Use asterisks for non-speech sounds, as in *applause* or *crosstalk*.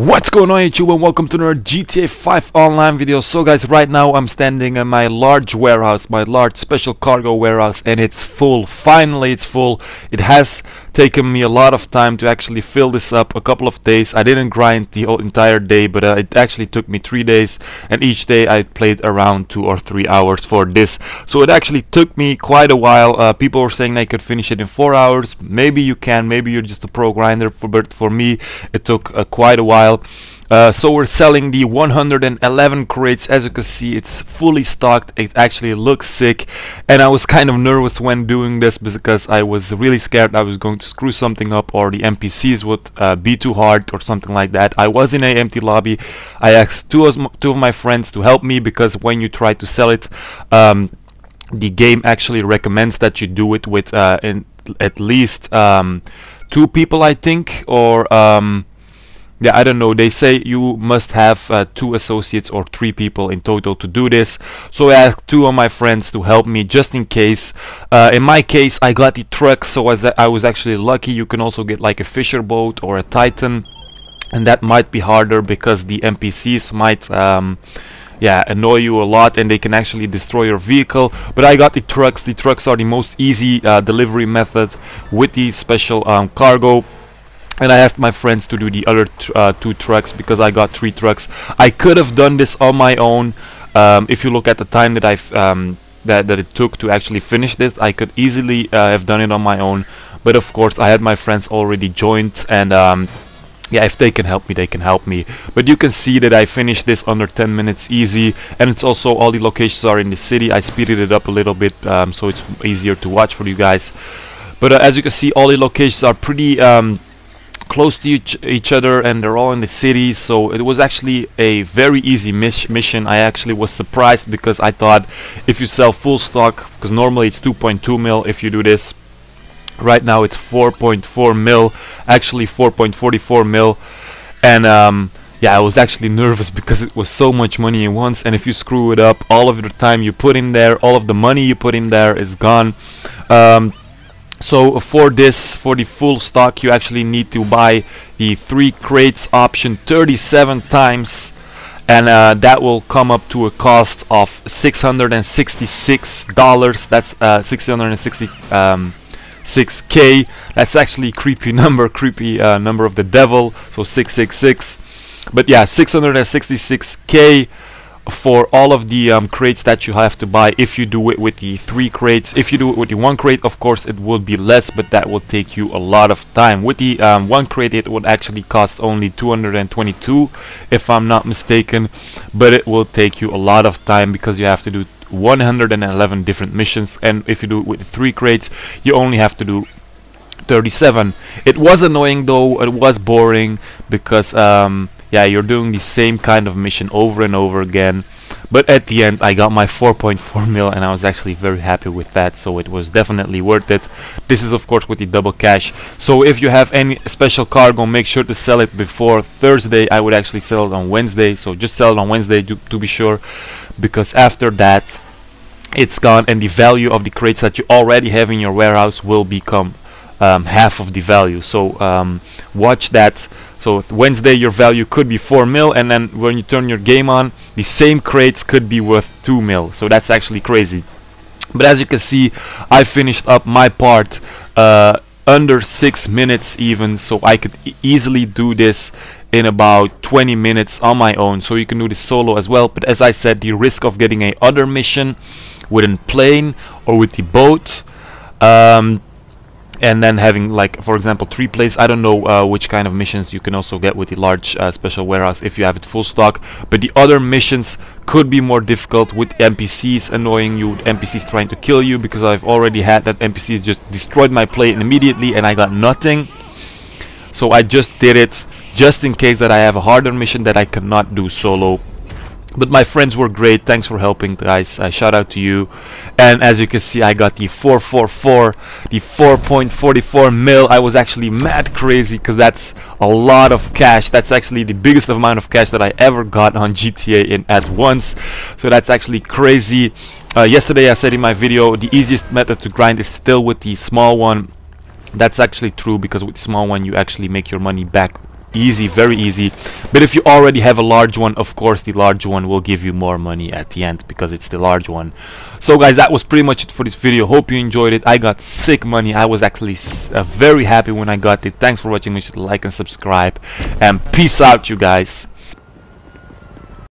What's going on YouTube and welcome to another GTA 5 online video. So guys, right now I'm standing in my large warehouse, my large special cargo warehouse and it's full. Finally it's full. It has taken me a lot of time to actually fill this up, a couple of days. I didn't grind the whole entire day but uh, it actually took me three days and each day I played around two or three hours for this. So it actually took me quite a while. Uh, people were saying I could finish it in four hours. Maybe you can, maybe you're just a pro grinder, for, but for me it took uh, quite a while while. Uh, so we're selling the 111 crates. As you can see it's fully stocked. It actually looks sick. And I was kind of nervous when doing this because I was really scared I was going to screw something up or the NPCs would uh, be too hard or something like that. I was in a empty lobby. I asked two of, two of my friends to help me because when you try to sell it um, the game actually recommends that you do it with uh, at least um, two people I think or um, yeah I don't know. They say you must have uh, two associates or three people in total to do this. So I asked two of my friends to help me just in case. Uh, in my case I got the truck so as I was actually lucky you can also get like a fisher boat or a titan and that might be harder because the NPCs might um, yeah annoy you a lot and they can actually destroy your vehicle. But I got the trucks. The trucks are the most easy uh, delivery method with the special um, cargo and I asked my friends to do the other uh, two trucks because I got three trucks. I could have done this on my own. Um, if you look at the time that I've um, that that it took to actually finish this, I could easily uh, have done it on my own. But of course, I had my friends already joined, and um, yeah, if they can help me, they can help me. But you can see that I finished this under 10 minutes easy, and it's also all the locations are in the city. I speeded it up a little bit, um, so it's easier to watch for you guys. But uh, as you can see, all the locations are pretty um, close to each, each other and they're all in the city. So it was actually a very easy mission. I actually was surprised because I thought if you sell full stock because normally it's 2.2 mil if you do this. Right now it's 4.4 mil actually 4.44 mil. And um, yeah I was actually nervous *laughs* because it was so much money at once. And if you screw it up all of the time you put in there all of the money you put in there is gone. Um, so for this for the full stock you actually need to buy the three crates option 37 times and uh, that will come up to a cost of $666 that's uh, 666 um, k. That's actually creepy *laughs* number creepy uh, number of the devil. So 666 but yeah 666k for all of the um, crates that you have to buy. If you do it with the three crates if you do it with the one crate of course it will be less but that will take you a lot of time. With the um, one crate it would actually cost only 222 if I'm not mistaken but it will take you a lot of time because you have to do 111 different missions. And if you do it with three crates you only have to do 37 it was annoying though. It was boring because um, yeah you're doing the same kind of mission over and over again. But at the end I got my 4.4 mil and I was actually very happy with that. So it was definitely worth it. This is of course with the double cash. So if you have any special cargo make sure to sell it before Thursday. I would actually sell it on Wednesday. So just sell it on Wednesday to, to be sure. Because after that it's gone and the value of the crates that you already have in your warehouse will become um, half of the value so um, watch that so Wednesday your value could be 4 mil and then when you turn your game on the same crates could be worth 2 mil. So that's actually crazy. But as you can see I finished up my part uh, under 6 minutes even so I could e easily do this in about 20 minutes on my own so you can do this solo as well but as I said the risk of getting a other mission with a plane or with the boat um, and then having like for example three plays I don't know uh, which kind of missions you can also get with the large uh, special warehouse if you have it full stock. But the other missions could be more difficult with NPCs annoying you NPCs trying to kill you because I've already had that NPC just destroyed my play immediately and I got nothing. So I just did it just in case that I have a harder mission that I cannot do solo but my friends were great. Thanks for helping guys. Uh, shout out to you. And as you can see I got the 444 the 4.44 mil. I was actually mad crazy because that's a lot of cash. That's actually the biggest amount of cash that I ever got on GTA in at once. So that's actually crazy. Uh, yesterday I said in my video the easiest method to grind is still with the small one. That's actually true because with the small one you actually make your money back easy very easy. But if you already have a large one of course the large one will give you more money at the end because it's the large one. So guys that was pretty much it for this video. Hope you enjoyed it. I got sick money. I was actually uh, very happy when I got it. Thanks for watching. Make sure to like and subscribe. And peace out you guys